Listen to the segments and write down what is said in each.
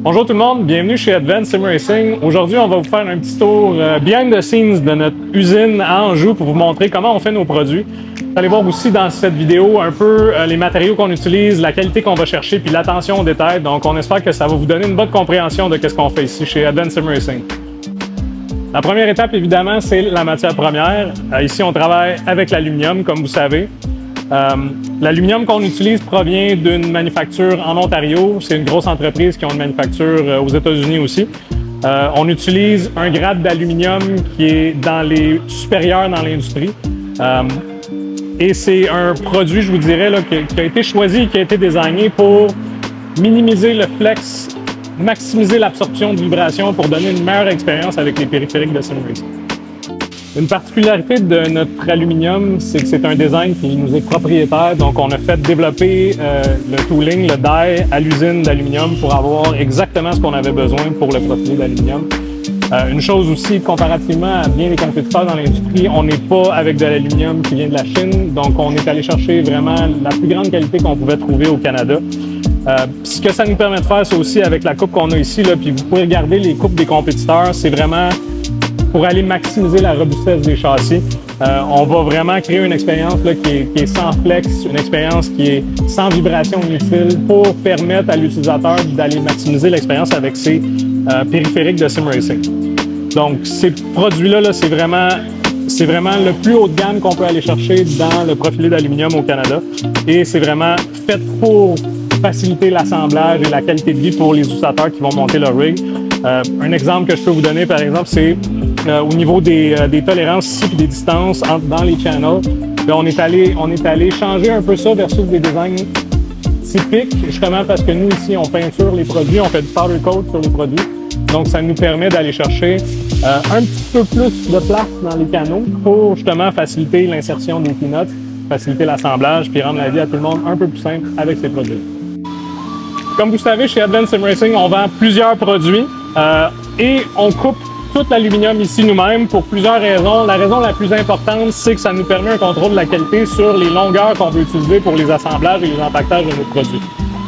Bonjour tout le monde, bienvenue chez Advanced Sim Racing. Aujourd'hui, on va vous faire un petit tour euh, behind the scenes de notre usine à Anjou pour vous montrer comment on fait nos produits. Vous allez voir aussi dans cette vidéo un peu euh, les matériaux qu'on utilise, la qualité qu'on va chercher, puis l'attention aux détails. Donc, on espère que ça va vous donner une bonne compréhension de ce qu'on fait ici chez Advanced Sim Racing. La première étape, évidemment, c'est la matière première. Euh, ici, on travaille avec l'aluminium, comme vous savez. Euh, L'aluminium qu'on utilise provient d'une manufacture en Ontario. C'est une grosse entreprise qui a une manufacture euh, aux États-Unis aussi. Euh, on utilise un grade d'aluminium qui est dans les supérieurs dans l'industrie. Et c'est un produit, je vous dirais, qui, a été choisi qui a été designé pour minimiser le flex, maximiser l'absorption de vibrations pour donner une meilleure expérience avec les périphériques de SimRacing. Une particularité de notre aluminium, c'est que c'est un design qui nous est propriétaire. Donc, on a fait développer euh, le tooling, le die à l'usine d'aluminium pour avoir exactement ce qu'on avait besoin pour le profil d'aluminium. Euh, une chose aussi, comparativement à bien des compétiteurs dans l'industrie, on n'est pas avec de l'aluminium qui vient de la Chine. Donc, on est allé chercher vraiment la plus grande qualité qu'on pouvait trouver au Canada. Euh, ce que ça nous permet de faire, c'est aussi avec la coupe qu'on a ici, là, puis vous pouvez regarder les coupes des compétiteurs, c'est vraiment pour aller maximiser la robustesse des châssis. Euh, on va vraiment créer une expérience là, qui, est, sans flex, une expérience qui est sans vibration inutile pour permettre à l'utilisateur d'aller maximiser l'expérience avec ses euh, périphériques de sim racing. Donc, ces produits-là, -là, c'est vraiment c'est vraiment le plus haut de gamme qu'on peut aller chercher dans le profilé d'aluminium au Canada. Et c'est vraiment fait pour faciliter l'assemblage et la qualité de vie pour les utilisateurs qui vont monter leur rig. Euh, un exemple que je peux vous donner, par exemple, c'est euh, au niveau des, euh, tolérances ici et des distances dans les channels. On, est allé, on est allé changer un peu ça versus des designs typiques, justement parce que nous, ici, on peinture les produits, on fait du powder coat sur les produits. Donc, ça nous permet d'aller chercher euh, un petit peu plus de place dans les canaux pour justement faciliter l'insertion des peanuts, faciliter l'assemblage, puis rendre la vie à tout le monde un peu plus simple avec ces produits. Comme vous savez, chez Advanced Sim Racing, on vend plusieurs produits et on coupe tout l'aluminium ici nous-mêmes pour plusieurs raisons. La raison la plus importante, c'est que ça nous permet un contrôle de la qualité sur les longueurs qu'on veut utiliser pour les assemblages et les empactages de nos produits.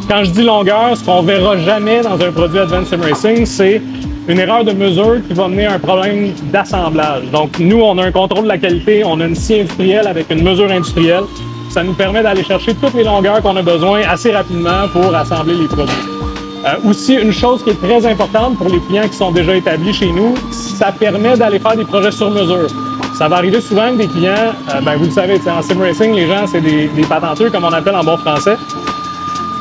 Quand je dis longueur, ce qu'on verra jamais dans un produit Advanced Racing, c'est une erreur de mesure qui va mener à un problème d'assemblage. Donc, nous, on a un contrôle de la qualité, on a une scie industrielle avec une mesure industrielle. Ça nous permet d'aller chercher toutes les longueurs qu'on a besoin assez rapidement pour assembler les produits. Euh, aussi, une chose qui est très importante pour les clients qui sont déjà établis chez nous, ça permet d'aller faire des projets sur mesure. Ça va arriver souvent que des clients, euh, ben vous le savez, en sim racing, les gens, c'est des, des patenteux, comme on appelle en bon français.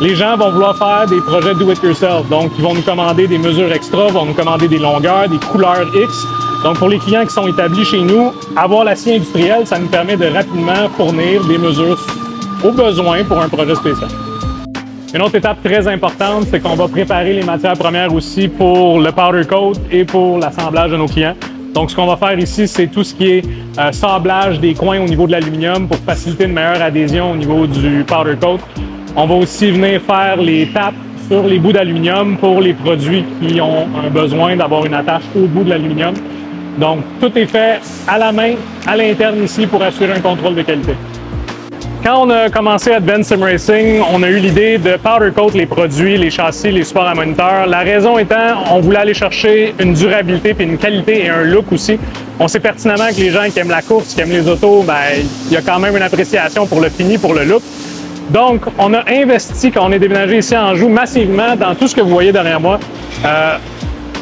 Les gens vont vouloir faire des projets do-it-yourself. Donc, ils vont nous commander des mesures extra, vont nous commander des longueurs, des couleurs X. Donc, pour les clients qui sont établis chez nous, avoir la scie industrielle, ça nous permet de rapidement fournir des mesures au besoin pour un projet spécial. Une autre étape très importante, c'est qu'on va préparer les matières premières aussi pour le powder coat et pour l'assemblage de nos clients. Donc, ce qu'on va faire ici, c'est tout ce qui est euh, sablage des coins au niveau de l'aluminium pour faciliter une meilleure adhésion au niveau du powder coat. On va aussi venir faire les tapes sur les bouts d'aluminium pour les produits qui ont un besoin d'avoir une attache au bout de l'aluminium. Donc, tout est fait à la main, à l'interne ici pour assurer un contrôle de qualité. Quand on a commencé Advanced Sim Racing, on a eu l'idée de powder coat les produits, les châssis, les supports à moniteur. La raison étant, on voulait aller chercher une durabilité puis une qualité et un look aussi. On sait pertinemment que les gens qui aiment la course, qui aiment les autos, ben, il y a quand même une appréciation pour le fini, pour le look. Donc, on a investi, quand on est déménagé ici en Anjou, massivement dans tout ce que vous voyez derrière moi. Euh,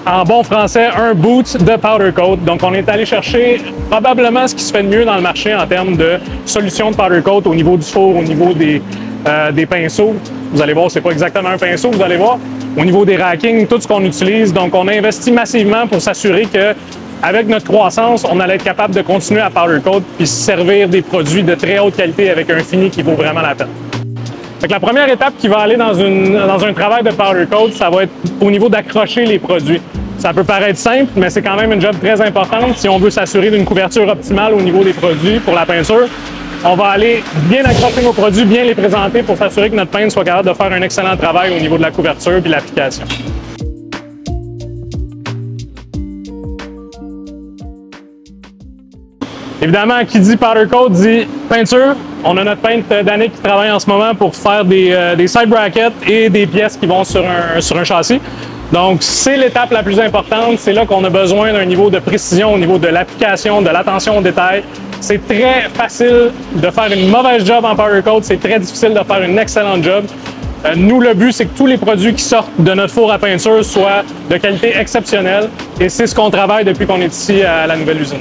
en bon français, un boot de powder coat. Donc, on est allé chercher probablement ce qui se fait de mieux dans le marché en termes de solutions de powder coat au niveau du four, au niveau des, euh, pinceaux. Vous allez voir, c'est pas exactement un pinceau, vous allez voir. Au niveau des rackings, tout ce qu'on utilise. Donc, on a investi massivement pour s'assurer que avec notre croissance, on allait être capable de continuer à powder coat puis servir des produits de très haute qualité avec un fini qui vaut vraiment la peine. Fait que la première étape qui va aller dans, un travail de powder coat, ça va être au niveau d'accrocher les produits. Ça peut paraître simple, mais c'est quand même une job très importante si on veut s'assurer d'une couverture optimale au niveau des produits pour la peinture. On va aller bien accrocher nos produits, bien les présenter pour s'assurer que notre peintre soit capable de faire un excellent travail au niveau de la couverture et l'application. Évidemment, qui dit powder coat dit peinture. On a notre peintre d'année qui travaille en ce moment pour faire des, euh, des side brackets et des pièces qui vont sur un, sur un châssis. Donc, c'est l'étape la plus importante. C'est là qu'on a besoin d'un niveau de précision au niveau de l'application, de l'attention aux détails. C'est très facile de faire une mauvaise job en Powder Coat. C'est très difficile de faire une excellente job. Euh, nous, le but, c'est que tous les produits qui sortent de notre four à peinture soient de qualité exceptionnelle. Et c'est ce qu'on travaille depuis qu'on est ici à la nouvelle usine.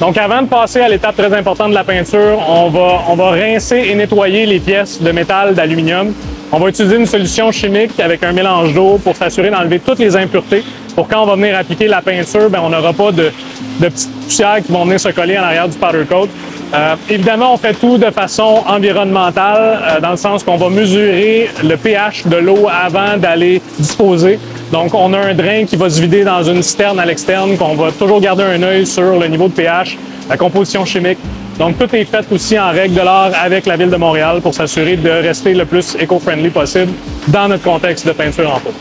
Donc, avant de passer à l'étape très importante de la peinture, on va, on va rincer et nettoyer les pièces de métal, d'aluminium. On va utiliser une solution chimique avec un mélange d'eau pour s'assurer d'enlever toutes les impuretés. Pour quand on va venir appliquer la peinture, ben, on n'aura pas de, de petites poussières qui vont venir se coller en arrière du powder coat. Euh, évidemment, on fait tout de façon environnementale, euh, dans le sens qu'on va mesurer le pH de l'eau avant d'aller disposer. Donc, on a un drain qui va se vider dans une citerne à l'externe, qu'on va toujours garder un œil sur le niveau de pH, la composition chimique. Donc, tout est fait aussi en règle de l'art avec la Ville de Montréal pour s'assurer de rester le plus éco-friendly possible dans notre contexte de peinture en poudre.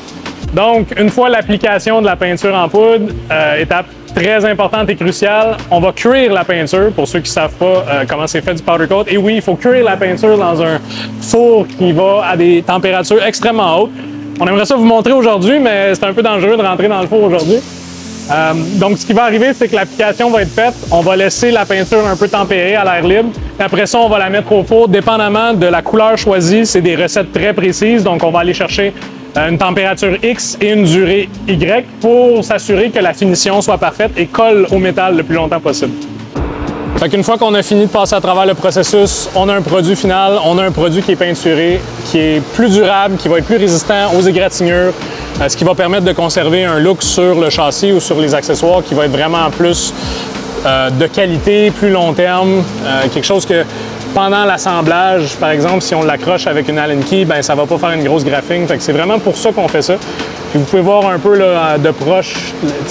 Donc, une fois l'application de la peinture en poudre, euh, étape très importante et cruciale, on va cuire la peinture, pour ceux qui ne savent pas euh, comment c'est fait du powder coat. Et oui, il faut cuire la peinture dans un four qui va à des températures extrêmement hautes. On aimerait ça vous montrer aujourd'hui, mais c'est un peu dangereux de rentrer dans le four aujourd'hui. Euh, donc, ce qui va arriver, c'est que l'application va être faite. On va laisser la peinture un peu tempérée à l'air libre. Après ça, on va la mettre au four, dépendamment de la couleur choisie. C'est des recettes très précises, donc on va aller chercher euh, une température X et une durée Y pour s'assurer que la finition soit parfaite et colle au métal le plus longtemps possible. Fait qu'une fois qu'on a fini de passer à travers le processus, on a un produit final, on a un produit qui est peinturé, qui est plus durable, qui va être plus résistant aux égratignures, euh, ce qui va permettre de conserver un look sur le châssis ou sur les accessoires qui va être vraiment plus euh, de qualité, plus long terme, quelque chose que pendant l'assemblage, par exemple, si on l'accroche avec une Allen key, ben ça va pas faire une grosse graphing. c'est vraiment pour ça qu'on fait ça. vous pouvez voir un peu de proche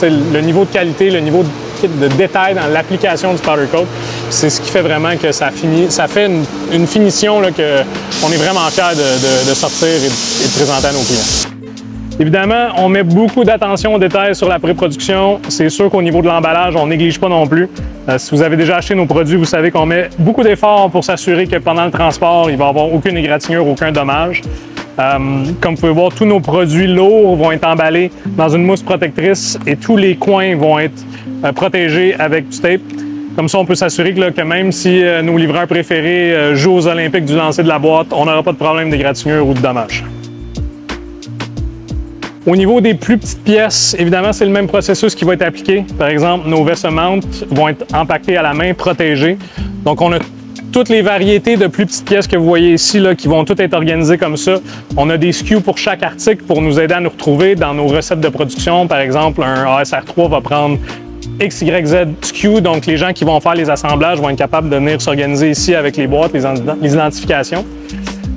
le niveau de qualité, le niveau de, détail dans l'application du powder coat. C'est ce qui fait vraiment que ça finit, ça fait une, finition là, que on est vraiment fiers de, sortir et de présenter à nos clients. Évidemment, on met beaucoup d'attention aux détails sur la pré-production. C'est sûr qu'au niveau de l'emballage, on néglige pas non plus. Euh, si vous avez déjà acheté nos produits, vous savez qu'on met beaucoup d'efforts pour s'assurer que pendant le transport, il va n'y avoir aucune égratignure, aucun dommage. Euh, comme vous pouvez voir, tous nos produits lourds vont être emballés dans une mousse protectrice et tous les coins vont être euh, protégés avec du tape. Comme ça, on peut s'assurer que, même si nos livreurs préférés jouent aux Olympiques du lancer de la boîte, on n'aura pas de problème d'égratignure ou de dommage. Au niveau des plus petites pièces, évidemment, c'est le même processus qui va être appliqué. Par exemple, nos vessel mounts vont être empaquetés à la main, protégés. Donc, on a toutes les variétés de plus petites pièces que vous voyez ici, qui vont toutes être organisées comme ça. On a des SKU pour chaque article pour nous aider à nous retrouver dans nos recettes de production. Par exemple, un ASR3 va prendre XYZ SKU, donc les gens qui vont faire les assemblages vont être capables de venir s'organiser ici avec les boîtes, les identifications.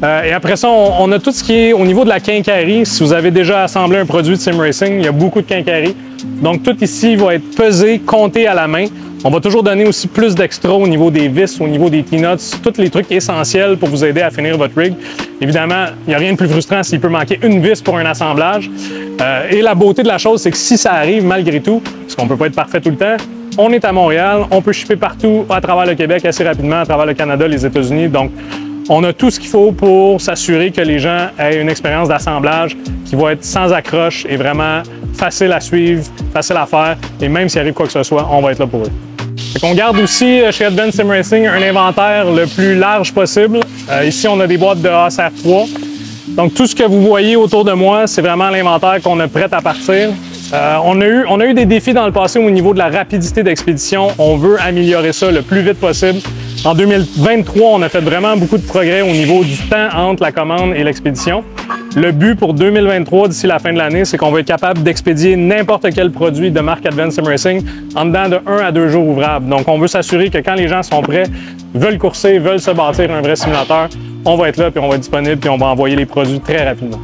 Euh, et après ça, on, a tout ce qui est au niveau de la quincaillerie. Si vous avez déjà assemblé un produit de sim racing, il y a beaucoup de quincaillerie. Donc tout ici va être pesé, compté à la main. On va toujours donner aussi plus d'extra au niveau des vis, au niveau des T-nuts, tous les trucs essentiels pour vous aider à finir votre rig. Évidemment, il n'y a rien de plus frustrant s'il peut manquer une vis pour un assemblage. Euh, et la beauté de la chose, c'est que si ça arrive malgré tout, parce qu'on ne peut pas être parfait tout le temps, on est à Montréal, on peut shipper partout à travers le Québec assez rapidement, à travers le Canada, les États-Unis. Donc, on a tout ce qu'il faut pour s'assurer que les gens aient une expérience d'assemblage qui va être sans accroche et vraiment facile à suivre, facile à faire. Et même s'il arrive quoi que ce soit, on va être là pour eux. on garde aussi euh, chez Advanced Sim Racing un inventaire le plus large possible. Euh, ici, on a des boîtes de ASR 3. Donc, tout ce que vous voyez autour de moi, c'est vraiment l'inventaire qu'on a prêt à partir. Euh, on a eu des défis dans le passé au niveau de la rapidité d'expédition. On veut améliorer ça le plus vite possible. En 2023, on a fait vraiment beaucoup de progrès au niveau du temps entre la commande et l'expédition. Le but pour 2023, d'ici la fin de l'année, c'est qu'on va être capable d'expédier n'importe quel produit de marque Advanced Racing en dedans de 1 à 2 jours ouvrables. Donc, on veut s'assurer que quand les gens sont prêts, veulent courser, veulent se bâtir un vrai simulateur, on va être là, puis on va être disponible, puis on va envoyer les produits très rapidement.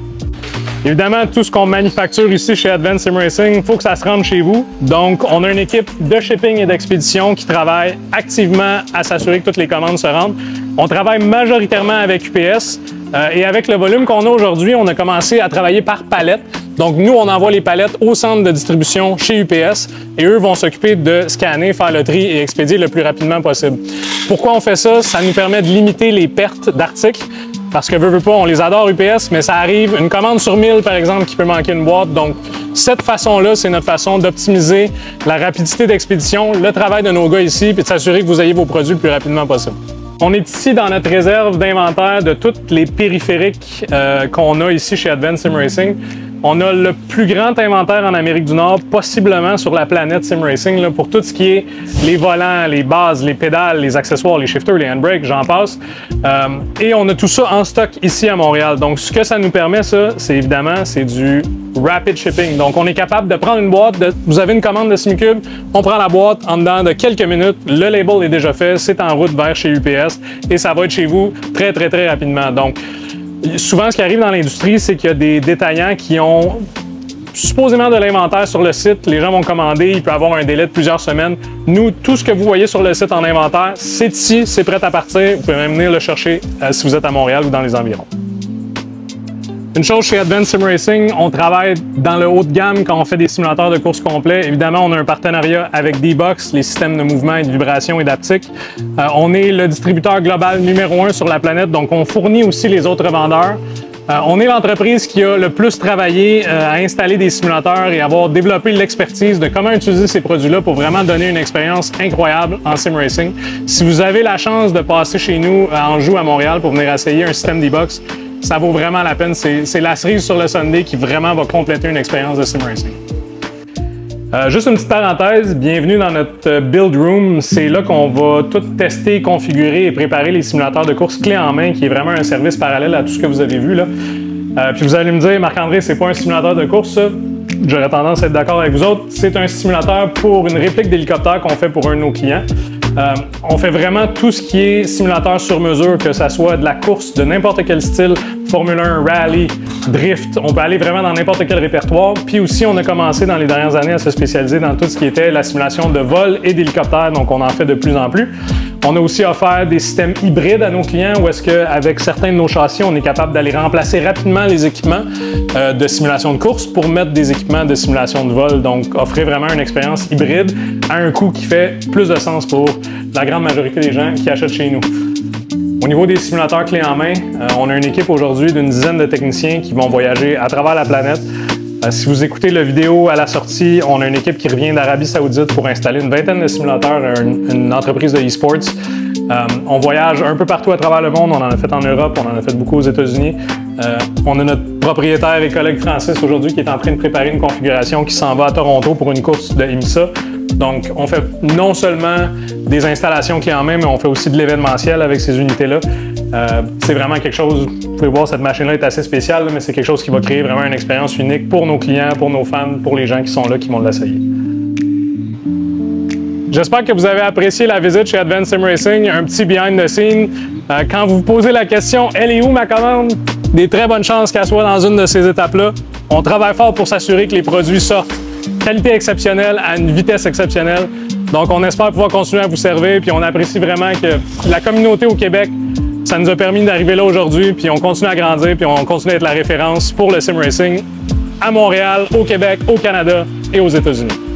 Évidemment, tout ce qu'on manufacture ici chez Advanced Sim Racing, il faut que ça se rende chez vous. Donc, on a une équipe de shipping et d'expédition qui travaille activement à s'assurer que toutes les commandes se rendent. On travaille majoritairement avec UPS euh, et avec le volume qu'on a aujourd'hui, on a commencé à travailler par palette. Donc, nous, on envoie les palettes au centre de distribution chez UPS et eux vont s'occuper de scanner, faire le tri et expédier le plus rapidement possible. Pourquoi on fait ça? Ça nous permet de limiter les pertes d'articles Parce que veut, veut pas, on les adore UPS, mais ça arrive, une commande sur 1000 par exemple, qui peut manquer une boîte. Donc, cette façon-là, c'est notre façon d'optimiser la rapidité d'expédition, le travail de nos gars ici, puis de s'assurer que vous ayez vos produits le plus rapidement possible. On est ici dans notre réserve d'inventaire de tous les périphériques euh, qu'on a ici chez Advanced Sim Racing. On a le plus grand inventaire en Amérique du Nord, possiblement sur la planète Sim Racing, là, pour tout ce qui est les volants, les bases, les pédales, les accessoires, les shifters, les handbrakes, j'en passe. Euh, et on a tout ça en stock ici à Montréal. Donc, ce que ça nous permet, ça, c'est évidemment, c'est du rapid shipping. Donc, on est capable de prendre une boîte, vous avez une commande de SimCube, on prend la boîte en dedans de quelques minutes, le label est déjà fait, c'est en route vers chez UPS et ça va être chez vous très, très, très rapidement. Donc, souvent, ce qui arrive dans l'industrie, c'est qu'il y a des détaillants qui ont supposément de l'inventaire sur le site. Les gens vont commander, il peut avoir un délai de plusieurs semaines. Nous, tout ce que vous voyez sur le site en inventaire, c'est ici, c'est prêt à partir. Vous pouvez même venir le chercher euh, si vous êtes à Montréal ou dans les environs. Une chose chez Advanced Sim Racing, on travaille dans le haut de gamme quand on fait des simulateurs de course complets. Évidemment, on a un partenariat avec D-Box, les systèmes de mouvement et de vibration et d'aptique. Euh, on est le distributeur global numéro un sur la planète, donc on fournit aussi les autres vendeurs. Euh, on est l'entreprise qui a le plus travaillé euh, à installer des simulateurs et avoir développé l'expertise de comment utiliser ces produits-là pour vraiment donner une expérience incroyable en sim racing. Si vous avez la chance de passer chez nous à Anjou à Montréal pour venir essayer un système D-Box, ça vaut vraiment la peine. C'est la cerise sur le Sunday qui vraiment va compléter une expérience de sim racing. Euh, juste une petite parenthèse, bienvenue dans notre euh, build room. C'est là qu'on va tout tester, configurer et préparer les simulateurs de course clé en main, qui est vraiment un service parallèle à tout ce que vous avez vu là. Euh, puis vous allez me dire, Marc-André, c'est pas un simulateur de course, J'aurais tendance à être d'accord avec vous autres. C'est un simulateur pour une réplique d'hélicoptère qu'on fait pour un de nos clients. Euh, on fait vraiment tout ce qui est simulateur sur mesure, que ce soit de la course de n'importe quel style, Formule 1, rally, drift. On peut aller vraiment dans n'importe quel répertoire. Puis aussi, on a commencé dans les dernières années à se spécialiser dans tout ce qui était la simulation de vol et d'hélicoptère, donc on en fait de plus en plus. On a aussi offert des systèmes hybrides à nos clients où est-ce qu'avec certains de nos châssis, on est capable d'aller remplacer rapidement les équipements euh, de simulation de course pour mettre des équipements de simulation de vol. Donc, offrir vraiment une expérience hybride à un coût qui fait plus de sens pour la grande majorité des gens qui achètent chez nous. Au niveau des simulateurs clés en main, euh, on a une équipe aujourd'hui d'une dizaine de techniciens qui vont voyager à travers la planète euh, si vous écoutez la vidéo à la sortie, on a une équipe qui revient d'Arabie Saoudite pour installer une vingtaine de simulateurs, une, une entreprise de e-sports. Euh, on voyage un peu partout à travers le monde. On en a fait en Europe, on en a fait beaucoup aux États-Unis. Euh, on a notre propriétaire et collègue Francis aujourd'hui qui est en train de préparer une configuration qui s'en va à Toronto pour une course de IMSA. Donc, on fait non seulement des installations clés en main, mais on fait aussi de l'événementiel avec ces unités-là. Euh, c'est vraiment quelque chose, vous pouvez voir, cette machine-là est assez spéciale, mais c'est quelque chose qui va créer vraiment une expérience unique pour nos clients, pour nos fans, pour les gens qui sont là, qui vont l'essayer. J'espère que vous avez apprécié la visite chez Advanced Sim Racing, un petit behind the scene. Euh, quand vous vous posez la question, elle est où ma commande? Des très bonnes chances qu'elle soit dans une de ces étapes-là. On travaille fort pour s'assurer que les produits sortent qualité exceptionnelle à une vitesse exceptionnelle. Donc, on espère pouvoir continuer à vous servir, puis on apprécie vraiment que la communauté au Québec, ça nous a permis d'arriver là aujourd'hui, puis on continue à grandir, puis on continue à être la référence pour le sim racing à Montréal, au Québec, au Canada et aux États-Unis.